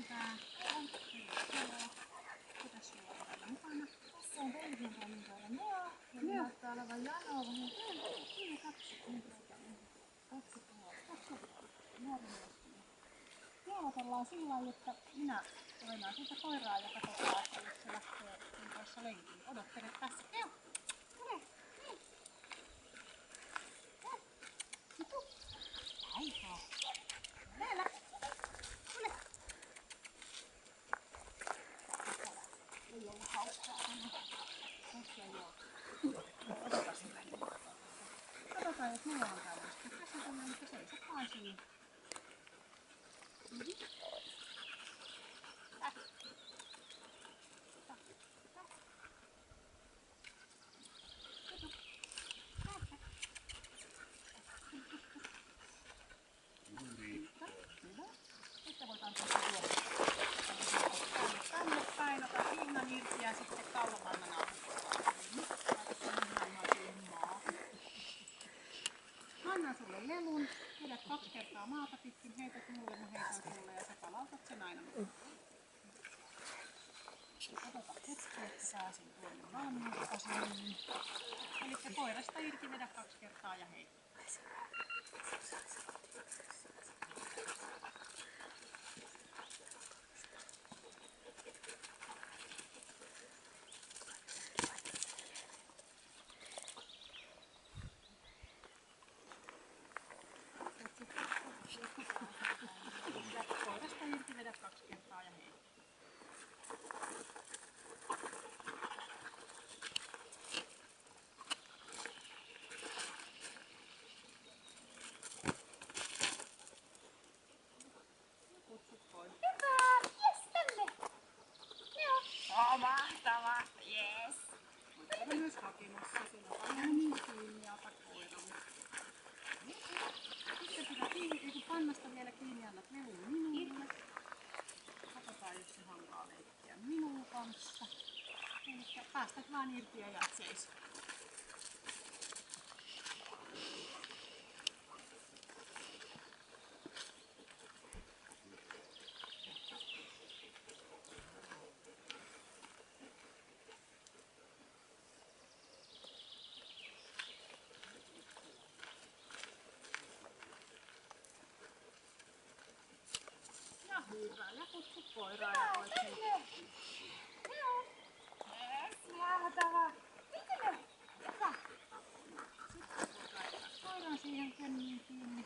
on tää Pitäis olla mukana. Tässä on veljen valintoilla neo. Ja näyttää olevan janoa vähän täällä. Siinä kaksi kumpulta. Kaksi kumpulta. Neuvotellaan sillä lailla, että minä toimin siitä koiraa ja katsotaan, että jos se lähtee niin tuossa lenkille. Odottele tässä. Joo. sääsin tuonne naamiokkaseen. Eli koirasta irti vedä kaksi kertaa ja heittää. Ihan irti ja jäät seis. Hyvä, ja kutsu koiraa ja oikein. Katsotaan Mitä? Voidaan siihen könniin kiinni.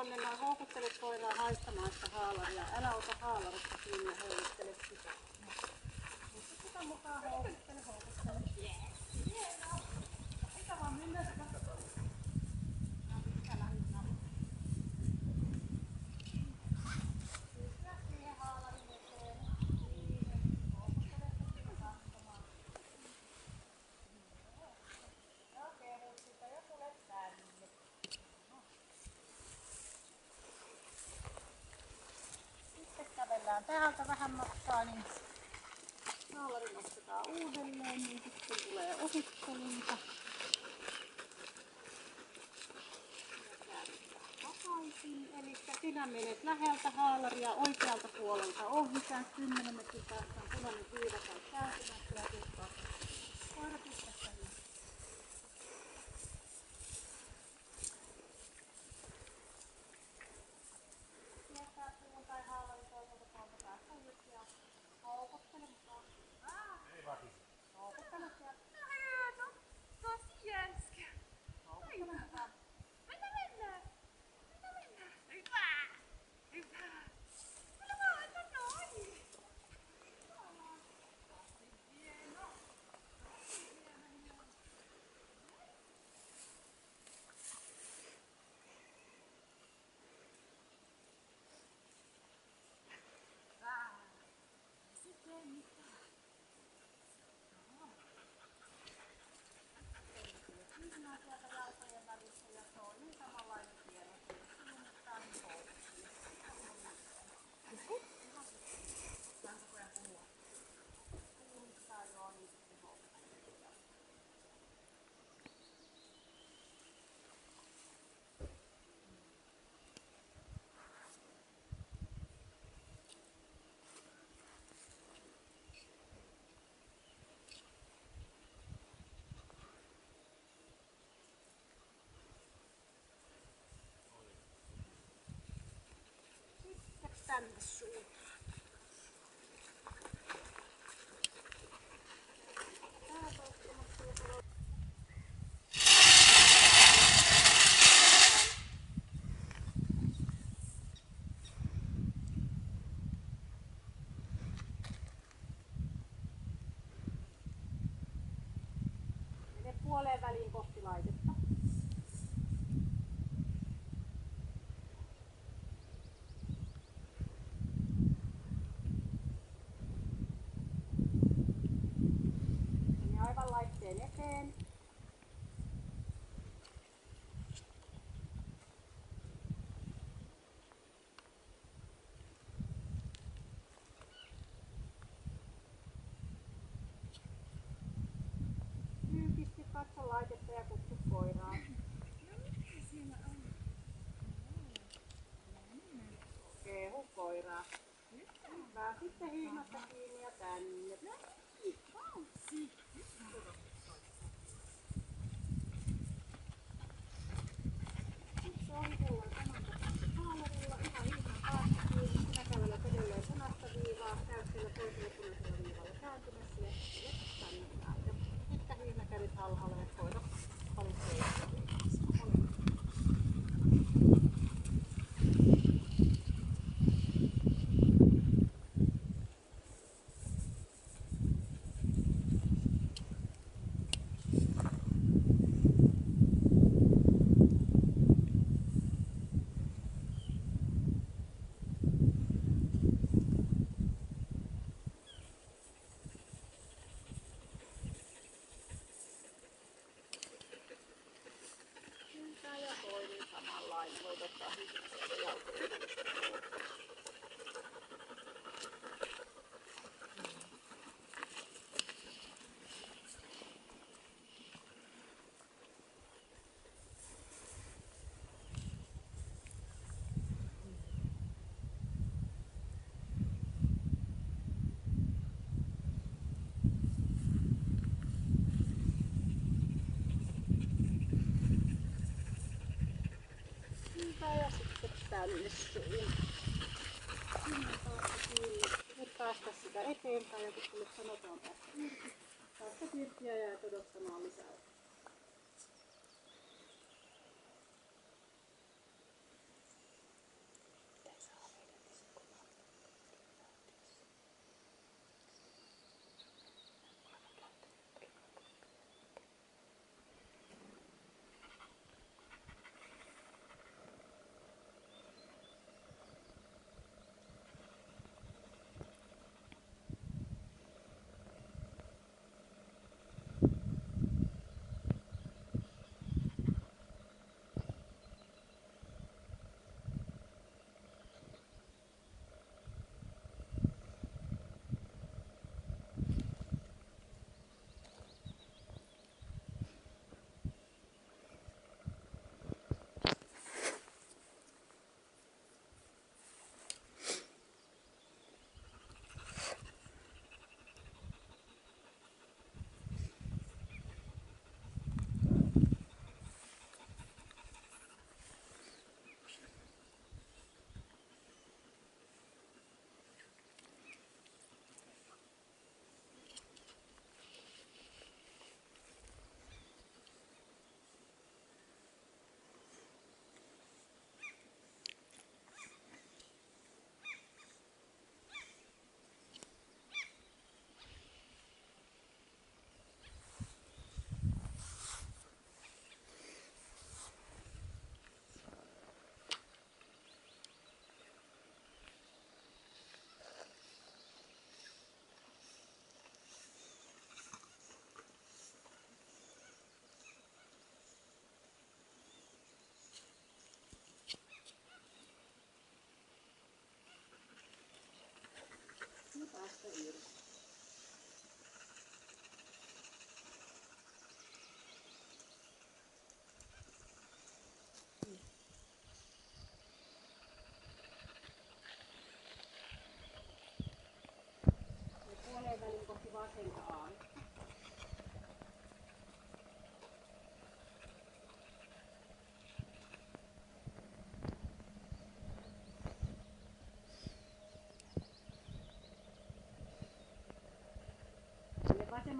tuonne, mä houkuttelen koiraa haistamaan sitä haalaria. Älä ota haalarista täältä vähän matkaa, niin naalari nostetaan uudelleen, niin sitten tulee osittelinta. Eli sinä menet läheltä haalaria oikealta puolelta ohi, 10 metriä päästä on punainen viiva tai kääntymässä Bakit nahihimata ka? Taas kiinni. Nyt päästä sitä eteenpäin ja kun sulle sanotaan päästä päästä irti ja odottamaan lisää.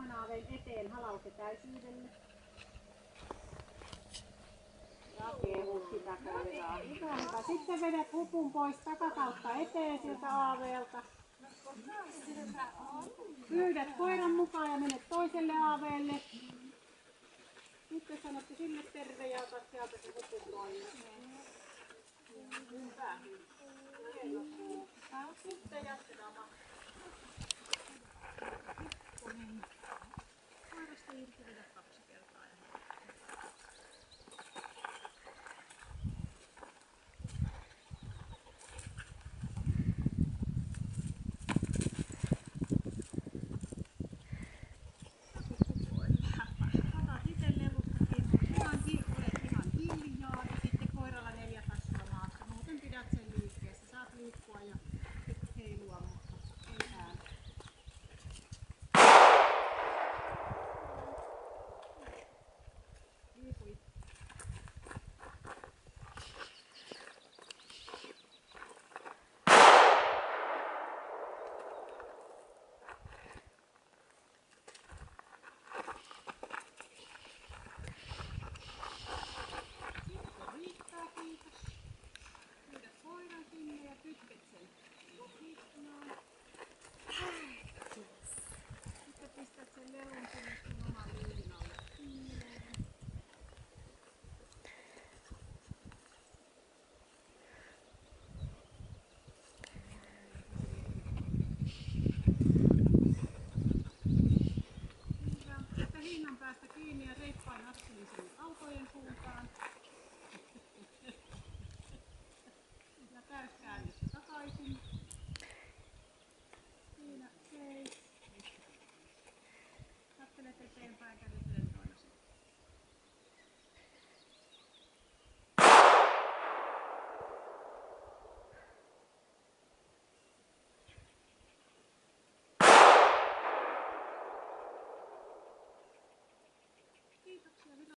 Sinne aaveen eteen halauke täysyydelle. Sitä koiraa. Hyvä. Sitten vedät hupun pois takakautta eteen sieltä aaveelta. Pyydät koiran mukaan ja menet toiselle aaveelle. Sitten sanotte sille terve ja otat sieltä se hupu pois. Hyvä. Sitten jatketaan. Koirasta Thank you.